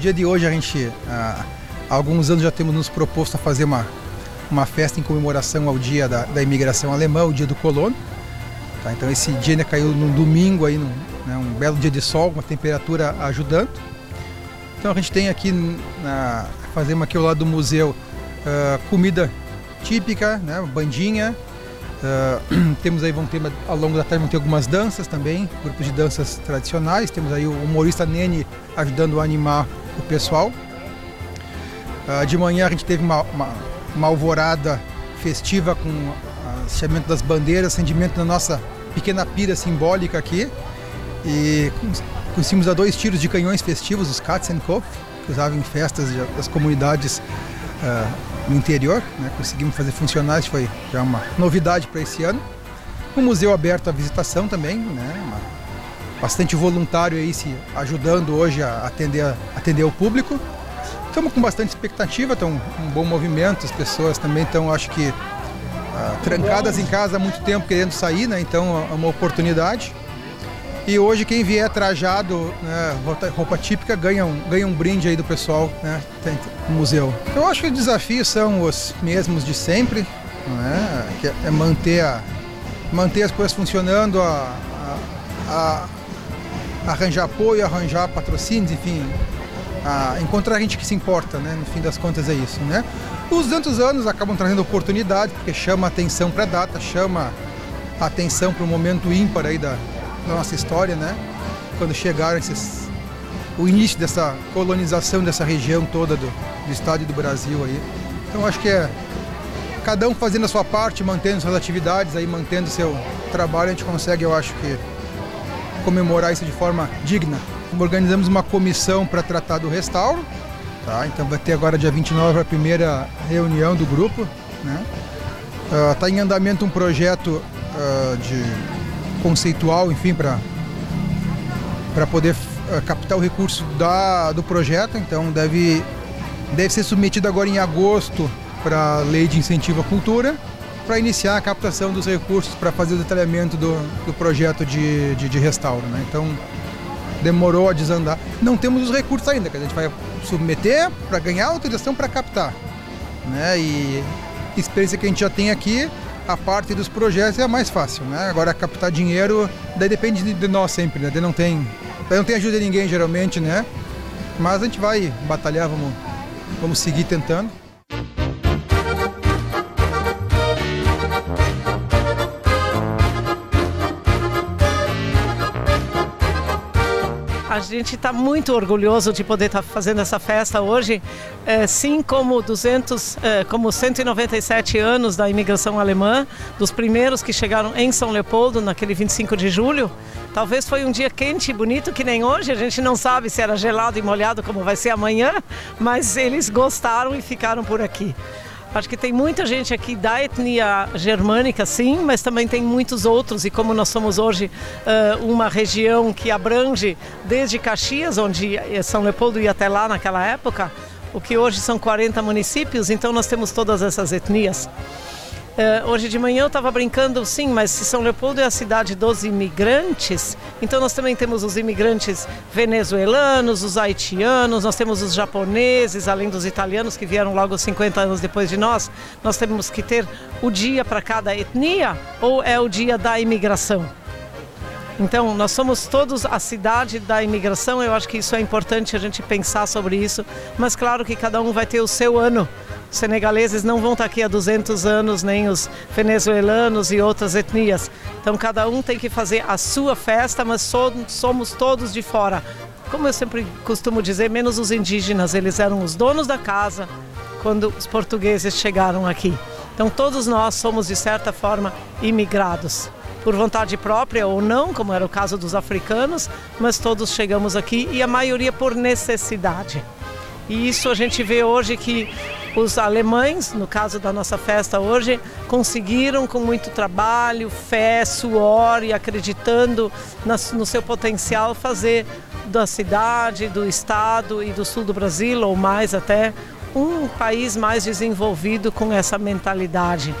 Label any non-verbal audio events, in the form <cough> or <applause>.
dia de hoje a gente, há alguns anos já temos nos proposto a fazer uma, uma festa em comemoração ao dia da, da imigração alemã, o dia do colono. Tá? Então esse dia né, caiu no domingo, aí, no, né, um belo dia de sol, uma temperatura ajudando. Então a gente tem aqui, na, fazemos aqui ao lado do museu, uh, comida típica, né, bandinha. Uh, <clears throat> temos aí, vão ter, ao longo da tarde vão ter algumas danças também, grupos de danças tradicionais. Temos aí o humorista Nene ajudando a animar o pessoal. Uh, de manhã a gente teve uma, uma, uma alvorada festiva com acendimento das bandeiras, acendimento da nossa pequena pira simbólica aqui. E conseguimos a dois tiros de canhões festivos, os Katzenkopf, que usavam em festas das comunidades uh, no interior. Né? Conseguimos fazer funcionar, isso foi já uma novidade para esse ano. O museu aberto à visitação também, né? Uma, bastante voluntário aí se ajudando hoje a atender, atender o público. Estamos com bastante expectativa, estão um bom movimento, as pessoas também estão, acho que, uh, trancadas em casa há muito tempo querendo sair, né? então é uma oportunidade. E hoje quem vier trajado, né, roupa típica, ganha um, ganha um brinde aí do pessoal né, museu. Eu acho que os desafios são os mesmos de sempre, né, que é manter, a, manter as coisas funcionando, a, a arranjar apoio, arranjar patrocínios, enfim, encontrar gente que se importa, né, no fim das contas é isso. Né. Os tantos anos acabam trazendo oportunidade, porque chama atenção para a data, chama atenção para o momento ímpar aí da, da nossa história, né? Quando chegaram esses, o início dessa colonização dessa região toda do, do estado e do Brasil aí. Então acho que é cada um fazendo a sua parte, mantendo suas atividades aí, mantendo seu trabalho, a gente consegue, eu acho que comemorar isso de forma digna. Organizamos uma comissão para tratar do restauro, tá? Então vai ter agora dia 29 a primeira reunião do grupo, né? Está uh, em andamento um projeto uh, de conceitual, enfim, para poder uh, captar o recurso da, do projeto. Então deve, deve ser submetido agora em agosto para a lei de incentivo à cultura, para iniciar a captação dos recursos para fazer o detalhamento do, do projeto de, de, de restauro. Né? Então demorou a desandar. Não temos os recursos ainda, que a gente vai submeter para ganhar autorização para captar. Né? E experiência que a gente já tem aqui a parte dos projetos é a mais fácil, né? Agora captar dinheiro, daí depende de, de nós sempre, né? Daí não tem, daí não tem ajuda de ninguém geralmente, né? Mas a gente vai batalhar, vamos, vamos seguir tentando. A gente está muito orgulhoso de poder estar tá fazendo essa festa hoje, é, como 200, é, como 197 anos da imigração alemã, dos primeiros que chegaram em São Leopoldo naquele 25 de julho. Talvez foi um dia quente e bonito que nem hoje, a gente não sabe se era gelado e molhado como vai ser amanhã, mas eles gostaram e ficaram por aqui. Acho que tem muita gente aqui da etnia germânica, sim, mas também tem muitos outros. E como nós somos hoje uh, uma região que abrange desde Caxias, onde São Leopoldo ia até lá naquela época, o que hoje são 40 municípios, então nós temos todas essas etnias. Uh, hoje de manhã eu estava brincando, sim, mas se São Leopoldo é a cidade dos imigrantes, então nós também temos os imigrantes venezuelanos, os haitianos, nós temos os japoneses, além dos italianos que vieram logo 50 anos depois de nós. Nós temos que ter o dia para cada etnia ou é o dia da imigração? Então, nós somos todos a cidade da imigração, eu acho que isso é importante a gente pensar sobre isso, mas claro que cada um vai ter o seu ano senegaleses não vão estar aqui há 200 anos, nem os venezuelanos e outras etnias. Então cada um tem que fazer a sua festa, mas somos todos de fora. Como eu sempre costumo dizer, menos os indígenas, eles eram os donos da casa quando os portugueses chegaram aqui. Então todos nós somos de certa forma imigrados por vontade própria ou não, como era o caso dos africanos, mas todos chegamos aqui e a maioria por necessidade. E isso a gente vê hoje que os alemães, no caso da nossa festa hoje, conseguiram com muito trabalho, fé, suor e acreditando no seu potencial fazer da cidade, do estado e do sul do Brasil, ou mais até, um país mais desenvolvido com essa mentalidade.